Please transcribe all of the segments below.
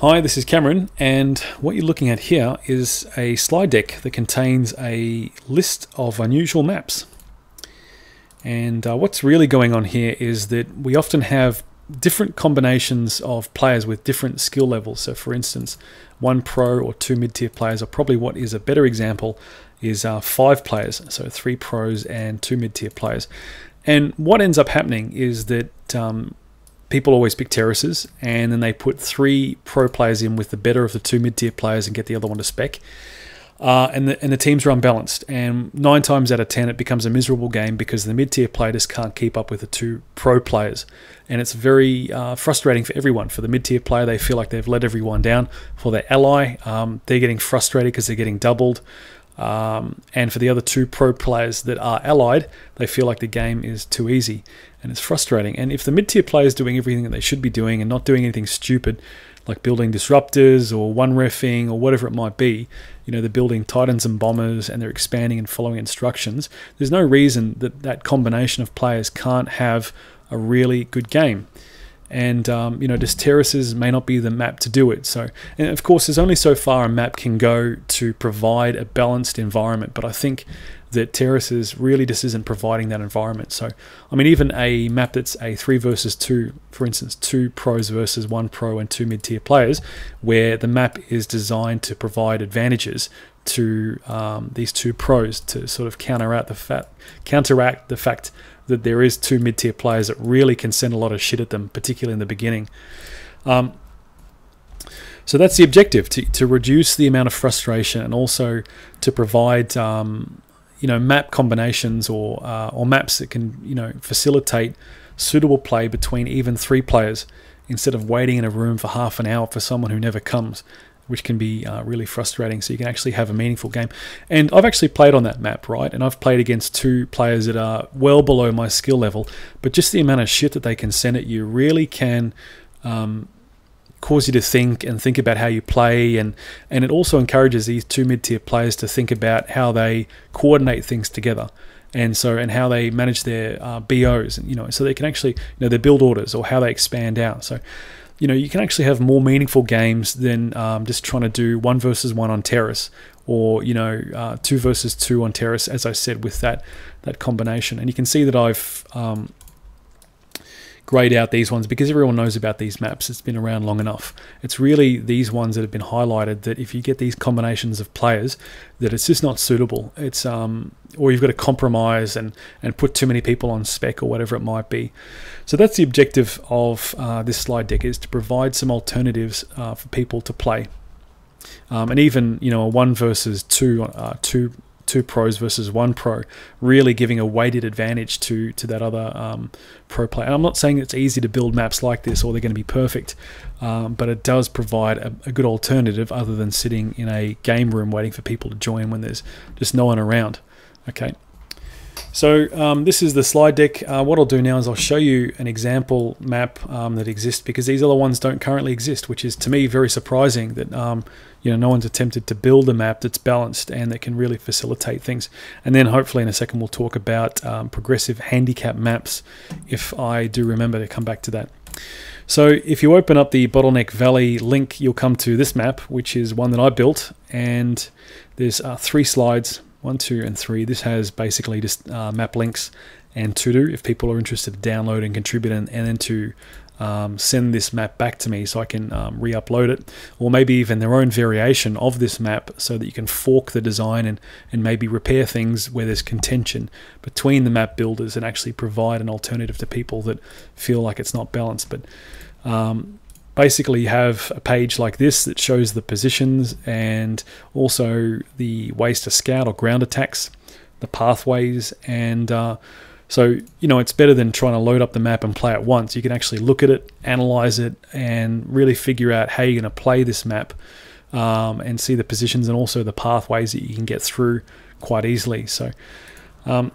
Hi, this is Cameron, and what you're looking at here is a slide deck that contains a list of unusual maps. And uh, what's really going on here is that we often have different combinations of players with different skill levels. So, for instance, one pro or two mid tier players, or probably what is a better example, is uh, five players. So, three pros and two mid tier players. And what ends up happening is that um, people always pick terraces and then they put three pro players in with the better of the two mid tier players and get the other one to spec. Uh, and, the, and the teams are unbalanced. And nine times out of ten, it becomes a miserable game because the mid tier player just can't keep up with the two pro players. And it's very uh, frustrating for everyone. For the mid tier player, they feel like they've let everyone down. For their ally, um, they're getting frustrated because they're getting doubled. Um, and for the other two pro players that are allied, they feel like the game is too easy and it's frustrating. And if the mid tier player is doing everything that they should be doing and not doing anything stupid, like building disruptors or one refing or whatever it might be, you know, they're building titans and bombers and they're expanding and following instructions, there's no reason that that combination of players can't have a really good game and um, you know just terraces may not be the map to do it. So and of course there's only so far a map can go to provide a balanced environment but i think that terraces really just isn't providing that environment. So i mean even a map that's a 3 versus 2 for instance two pros versus one pro and two mid-tier players where the map is designed to provide advantages to um, these two pros to sort of counteract the fact counteract the fact that there is two mid tier players that really can send a lot of shit at them, particularly in the beginning. Um, so that's the objective to, to reduce the amount of frustration and also to provide um, you know map combinations or uh, or maps that can you know facilitate suitable play between even three players instead of waiting in a room for half an hour for someone who never comes which can be uh, really frustrating. So you can actually have a meaningful game. And I've actually played on that map, right? And I've played against two players that are well below my skill level, but just the amount of shit that they can send at you really can. Um, cause you to think and think about how you play and and it also encourages these two mid-tier players to think about how they coordinate things together and so and how they manage their uh, BOs and you know so they can actually you know their build orders or how they expand out so you know, you can actually have more meaningful games than um, just trying to do one versus one on terrace or you know uh, two versus two on terrace, as I said with that that combination. And you can see that I've um, grayed out these ones because everyone knows about these maps. It's been around long enough. It's really these ones that have been highlighted that if you get these combinations of players, that it's just not suitable. It's um, or you've got to compromise and and put too many people on spec or whatever it might be. So that's the objective of uh, this slide deck is to provide some alternatives uh, for people to play. Um, and even you know a one versus two uh, two two pros versus one pro, really giving a weighted advantage to to that other um, pro player. And I'm not saying it's easy to build maps like this or they're going to be perfect, um, but it does provide a, a, good alternative other than sitting in a game room waiting for people to join when there's just no one around. Okay. So um, this is the slide deck. Uh, what I'll do now is I'll show you an example map um, that exists because these other ones don't currently exist, which is to me very surprising that um, you know no one's attempted to build a map that's balanced and that can really facilitate things. And then hopefully in a second we'll talk about um, progressive handicap maps if I do remember to come back to that. So if you open up the Bottleneck Valley link, you'll come to this map, which is one that I built, and there's uh, three slides one, two, and three. This has basically just uh, map links and to do if people are interested to download and contribute and, and then to um, send this map back to me so I can um, re-upload it or maybe even their own variation of this map so that you can fork the design and, and maybe repair things where there's contention between the map builders and actually provide an alternative to people that feel like it's not balanced but um, basically you have a page like this that shows the positions and also the ways to scout or ground attacks, the pathways, and uh, so you know it's better than trying to load up the map and play it once. You can actually look at it, analyze it, and really figure out how you're going to play this map um, and see the positions and also the pathways that you can get through quite easily. So. Um,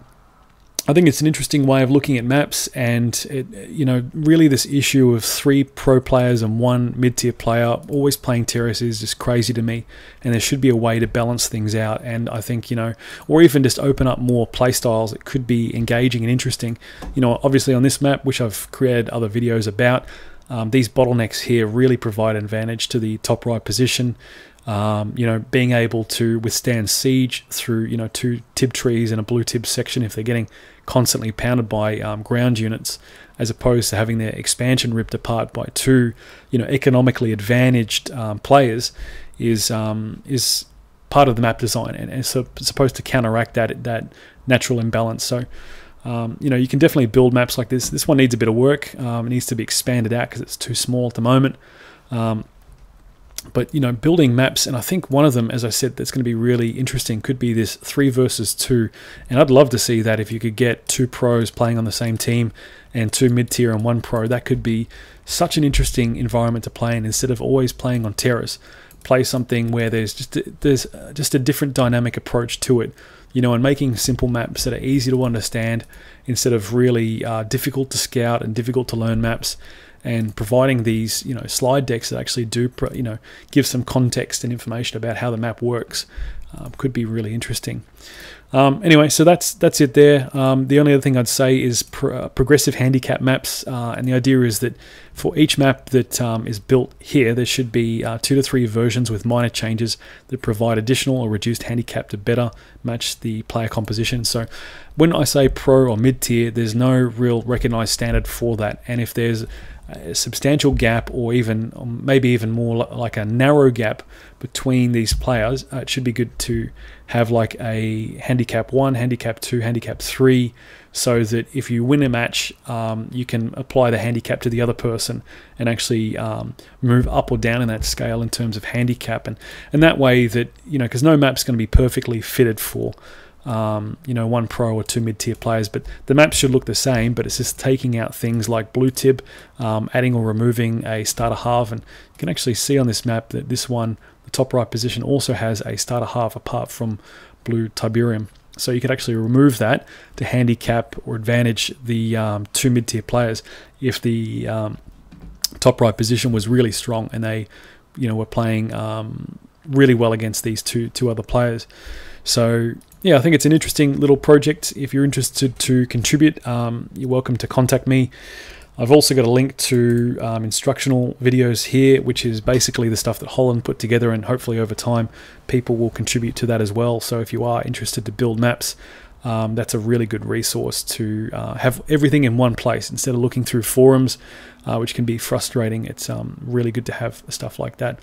I think it's an interesting way of looking at maps, and it, you know, really this issue of three pro players and one mid-tier player always playing terrace is just crazy to me. And there should be a way to balance things out. And I think you know, or even just open up more playstyles that could be engaging and interesting. You know, obviously on this map, which I've created other videos about, um, these bottlenecks here really provide an advantage to the top right position. Um, you know, being able to withstand siege through you know two tib trees and a blue tib section if they're getting constantly pounded by um, ground units, as opposed to having their expansion ripped apart by two you know economically advantaged um, players, is um, is part of the map design and it's supposed to counteract that that natural imbalance. So. Um, you know, you can definitely build maps like this. This one needs a bit of work. Um, it needs to be expanded out because it's too small at the moment. But you know, building maps, and I think one of them, as I said, that's going to be really interesting could be this three versus two. And I'd love to see that if you could get two pros playing on the same team and two mid tier and one pro, that could be such an interesting environment to play in instead of always playing on terrace. Play something where there's just a, there's just a different dynamic approach to it you know, and making simple maps that are easy to understand instead of really uh, difficult to scout and difficult to learn maps and providing these you know slide decks that actually do you know give some context and information about how the map works um, could be really interesting. Um, anyway, so that's that's it there. Um, the only other thing I'd say is uh, progressive handicap maps, uh, and the idea is that for each map that um, is built here, there should be uh, two to three versions with minor changes that provide additional or reduced handicap to better match the player composition. So when I say pro or mid tier, there's no real recognized standard for that, and if there's a substantial gap or even maybe even more like a narrow gap between these players uh, it should be good to have like a handicap 1 handicap 2 handicap 3 so that if you win a match um, you can apply the handicap to the other person and actually um, move up or down in that scale in terms of handicap. And and that way that you know because no map's going to be perfectly fitted for um, you know, one pro or two mid-tier players, but the maps should look the same, but it's just taking out things like blue tib, um, adding or removing a starter half, and you can actually see on this map that this one, the top right position, also has a starter half apart from blue Tiberium. So you could actually remove that to handicap or advantage the um, two mid-tier players if the um, top right position was really strong and they, you know, were playing um, really well against these two two other players. So yeah, I think it's an interesting little project. If you're interested to contribute, um, you're welcome to contact me. I've also got a link to um, instructional videos here, which is basically the stuff that Holland put together, and hopefully over time people will contribute to that as well. So if you are interested to build maps, um, that's a really good resource to uh, have everything in one place instead of looking through forums, uh, which can be frustrating. It's um, really good to have stuff like that.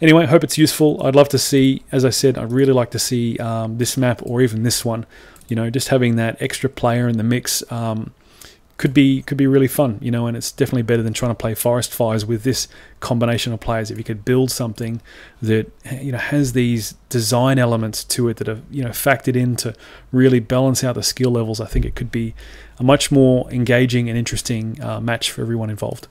Anyway, hope it's useful. I'd love to see, as I said, I'd really like to see um, this map or even this one. You know, just having that extra player in the mix um, could be could be really fun. You know, and it's definitely better than trying to play Forest Fires with this combination of players. If you could build something that you know has these design elements to it that are you know factored in to really balance out the skill levels, I think it could be a much more engaging and interesting uh, match for everyone involved.